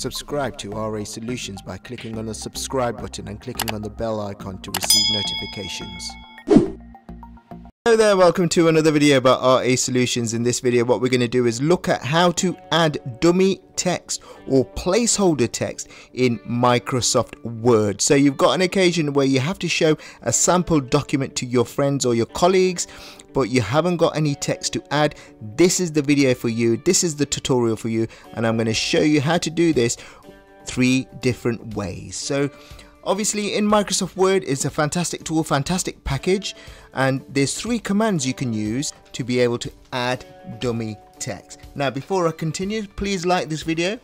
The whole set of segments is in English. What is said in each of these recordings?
Subscribe to RA Solutions by clicking on the subscribe button and clicking on the bell icon to receive notifications. Hello there, welcome to another video about RA Solutions. In this video what we're going to do is look at how to add dummy text or placeholder text in Microsoft Word. So you've got an occasion where you have to show a sample document to your friends or your colleagues but you haven't got any text to add. This is the video for you, this is the tutorial for you and I'm going to show you how to do this three different ways. So Obviously in Microsoft Word it's a fantastic tool, fantastic package and there's three commands you can use to be able to add dummy text. Now before I continue please like this video,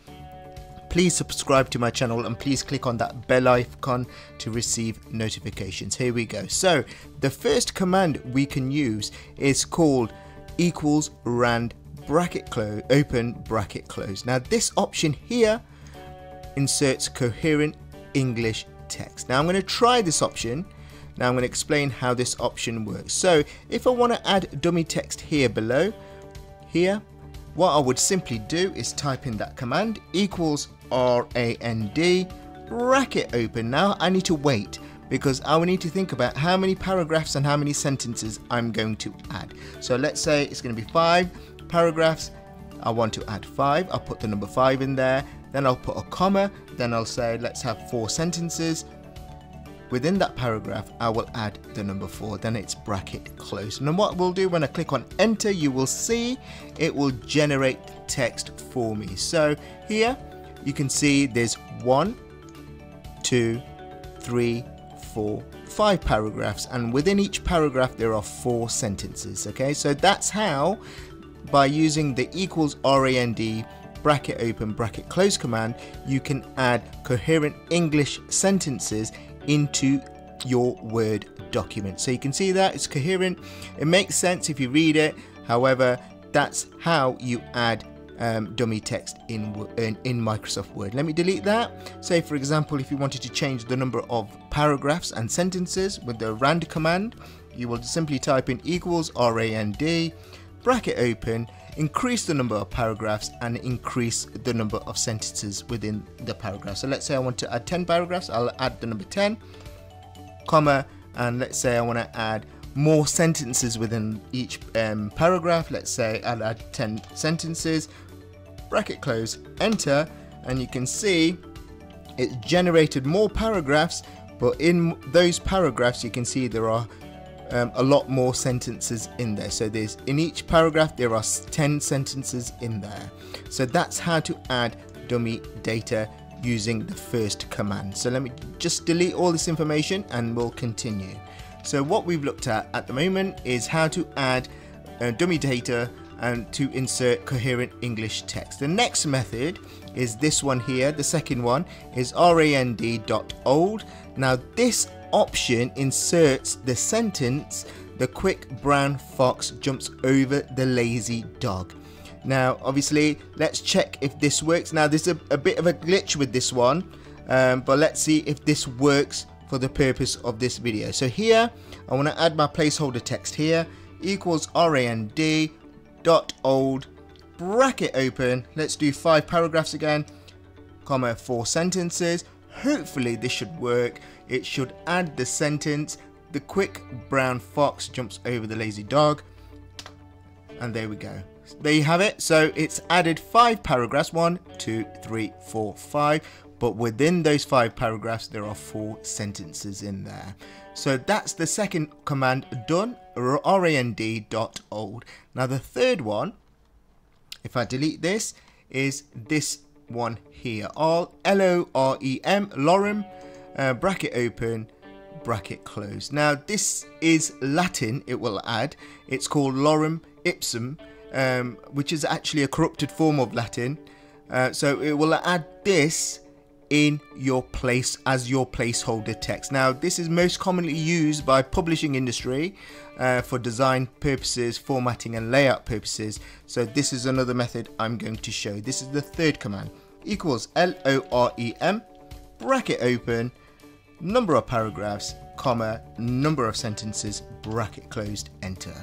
please subscribe to my channel and please click on that bell icon to receive notifications. Here we go. So the first command we can use is called equals rand bracket close open bracket close. Now this option here inserts coherent English text. Now I'm going to try this option. Now I'm going to explain how this option works. So if I want to add dummy text here below, here, what I would simply do is type in that command equals R-A-N-D bracket open. Now I need to wait because I will need to think about how many paragraphs and how many sentences I'm going to add. So let's say it's going to be five paragraphs. I want to add five. I'll put the number five in there then I'll put a comma, then I'll say let's have four sentences. Within that paragraph, I will add the number four, then it's bracket closed. And then what we'll do when I click on enter, you will see it will generate text for me. So here you can see there's one, two, three, four, five paragraphs and within each paragraph there are four sentences okay so that's how by using the equals rand bracket open bracket close command, you can add coherent English sentences into your Word document. So you can see that it's coherent. It makes sense if you read it. However, that's how you add um, dummy text in, in, in Microsoft Word. Let me delete that. Say for example, if you wanted to change the number of paragraphs and sentences with the rand command, you will simply type in equals rand bracket open increase the number of paragraphs and increase the number of sentences within the paragraph. So let's say I want to add 10 paragraphs, I'll add the number 10, comma, and let's say I want to add more sentences within each um, paragraph. Let's say I'll add 10 sentences, bracket close, enter, and you can see it generated more paragraphs, but in those paragraphs you can see there are um, a lot more sentences in there. So there's in each paragraph there are 10 sentences in there. So that's how to add dummy data using the first command. So let me just delete all this information and we'll continue. So what we've looked at at the moment is how to add uh, dummy data and to insert coherent English text. The next method is this one here. The second one is rand.old. Now this option inserts the sentence, the quick brown fox jumps over the lazy dog. Now, obviously, let's check if this works. Now, there's a, a bit of a glitch with this one, um, but let's see if this works for the purpose of this video. So here, I want to add my placeholder text here, equals rand dot old bracket open. Let's do five paragraphs again, comma, four sentences. Hopefully this should work it should add the sentence, the quick brown fox jumps over the lazy dog. And there we go. There you have it. So it's added five paragraphs, one, two, three, four, five. But within those five paragraphs, there are four sentences in there. So that's the second command done, rand.old. Now the third one, if I delete this, is this one here. All L-O-R-E-M, lorem uh, bracket open, bracket closed. Now this is Latin, it will add. It's called lorem ipsum, um, which is actually a corrupted form of Latin. Uh, so it will add this in your place as your placeholder text. Now this is most commonly used by publishing industry uh, for design purposes, formatting and layout purposes. So this is another method I'm going to show. This is the third command. Equals L-O-R-E-M, bracket open, number of paragraphs, comma, number of sentences, bracket closed, enter.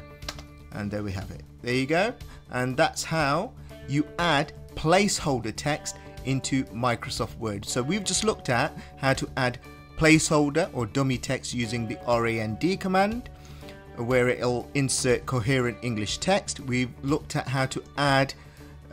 And there we have it. There you go. And that's how you add placeholder text into Microsoft Word. So we've just looked at how to add placeholder or dummy text using the RAND command where it'll insert coherent English text. We've looked at how to add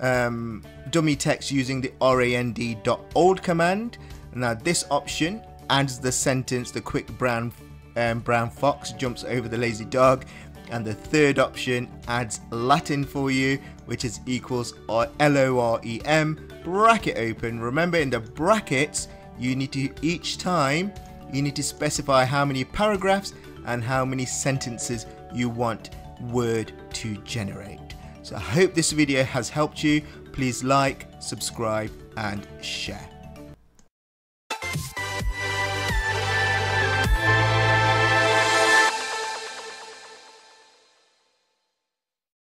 um, dummy text using the rand.old command. Now this option adds the sentence the quick brown um, brown fox jumps over the lazy dog and the third option adds Latin for you which is equals L-O-R-E-M bracket open. Remember in the brackets you need to each time you need to specify how many paragraphs and how many sentences you want Word to generate. So I hope this video has helped you. Please like subscribe and share